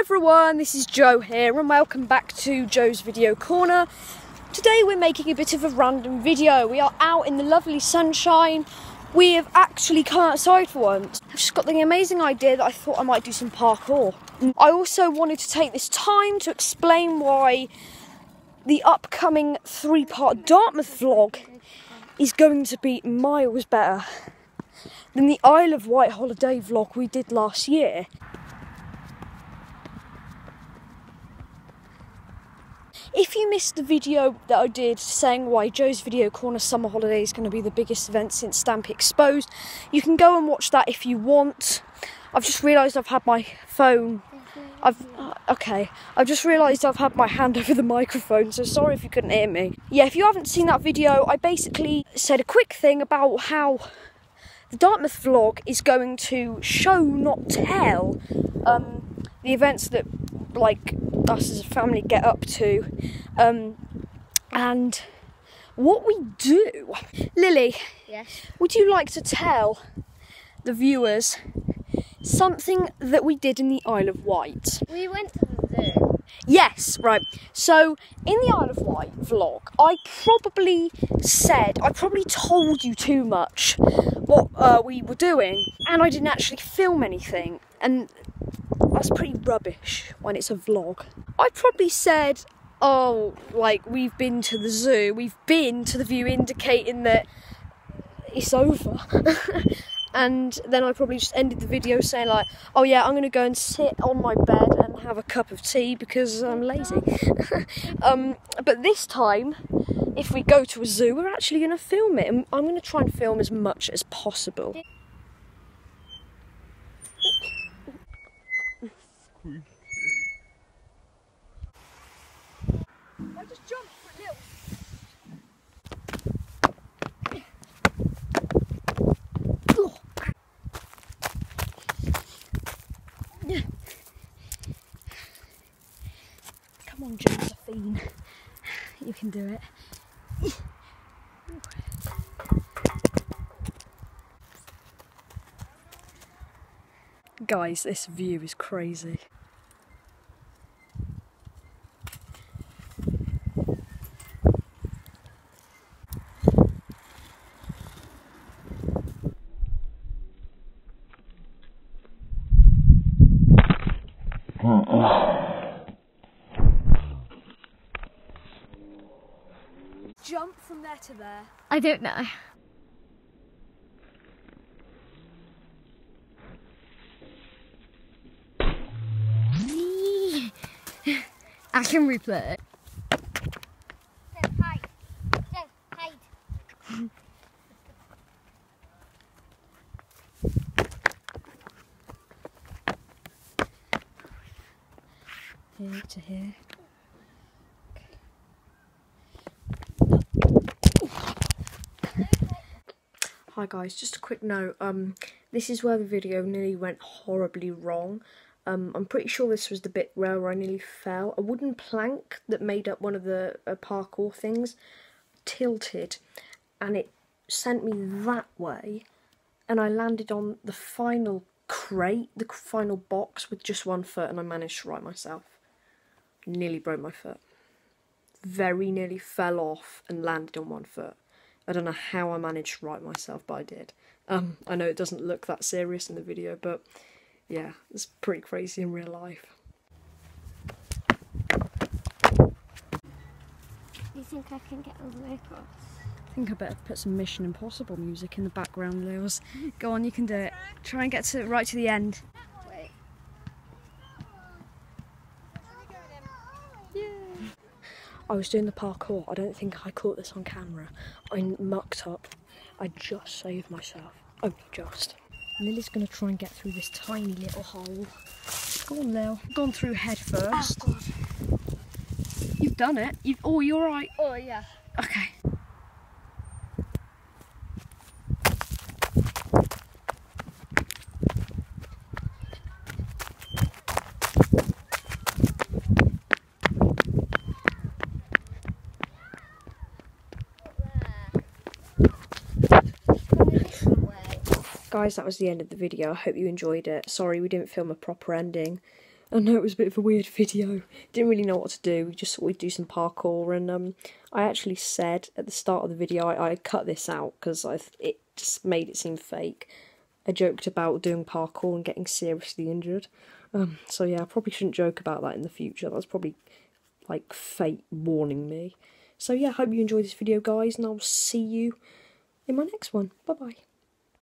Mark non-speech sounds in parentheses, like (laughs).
everyone, this is Joe here and welcome back to Joe's Video Corner. Today we're making a bit of a random video. We are out in the lovely sunshine. We have actually come outside for once. I've just got the amazing idea that I thought I might do some parkour. I also wanted to take this time to explain why the upcoming three-part Dartmouth vlog is going to be miles better than the Isle of Wight holiday vlog we did last year. If you missed the video that I did saying why Joe's Video Corner Summer Holiday is going to be the biggest event since Stamp Exposed, you can go and watch that if you want. I've just realised I've had my phone. I've uh, okay. I've just realised I've had my hand (laughs) over the microphone, so sorry if you couldn't hear me. Yeah, if you haven't seen that video, I basically said a quick thing about how the Dartmouth vlog is going to show, not tell, um, the events that like us as a family get up to, um, and what we do. Lily, Yes. would you like to tell the viewers something that we did in the Isle of Wight? We went to the zoo. Yes, right. So in the Isle of Wight vlog, I probably said, I probably told you too much what uh, we were doing, and I didn't actually film anything, and that's pretty rubbish when it's a vlog. I probably said, oh, like we've been to the zoo, we've been to the view, indicating that it's over. (laughs) and then I probably just ended the video saying like, "Oh yeah, I'm gonna go and sit on my bed and have a cup of tea because I'm lazy." (laughs) um, but this time, if we go to a zoo, we're actually gonna film it, and I'm gonna try and film as much as possible. I just jumped for a. Oh. Come on, Josephine. You can do it. Guys, this view is crazy. Jump from there to there. I don't know. I can replay it. Here to here. Hi guys, just a quick note. Um, this is where the video nearly went horribly wrong. Um, I'm pretty sure this was the bit where I nearly fell. A wooden plank that made up one of the uh, parkour things tilted, and it sent me that way, and I landed on the final crate, the final box with just one foot, and I managed to right myself. Nearly broke my foot. Very nearly fell off and landed on one foot. I don't know how I managed to right myself, but I did. Um, I know it doesn't look that serious in the video, but yeah, it's pretty crazy in real life. Do you think I can get all the way across? I think I better put some Mission Impossible music in the background, Lewis. Go on, you can do it. Try and get to right to the end. Wait. I was doing the parkour. I don't think I caught this on camera. I mucked up. I just saved myself. Oh, just. Lily's going to try and get through this tiny little hole. Go on, Lil. Gone through head first. Oh, You've done it. You've. Oh, you're right. Oh yeah. Okay. Guys, that was the end of the video. I hope you enjoyed it. Sorry we didn't film a proper ending. I know it was a bit of a weird (laughs) video. Didn't really know what to do. We just thought we'd do some parkour, and um, I actually said at the start of the video I, I cut this out because I it just made it seem fake. I joked about doing parkour and getting seriously injured. Um, so yeah, I probably shouldn't joke about that in the future. That's probably like fate warning me. So yeah, I hope you enjoyed this video, guys, and I'll see you in my next one. Bye bye.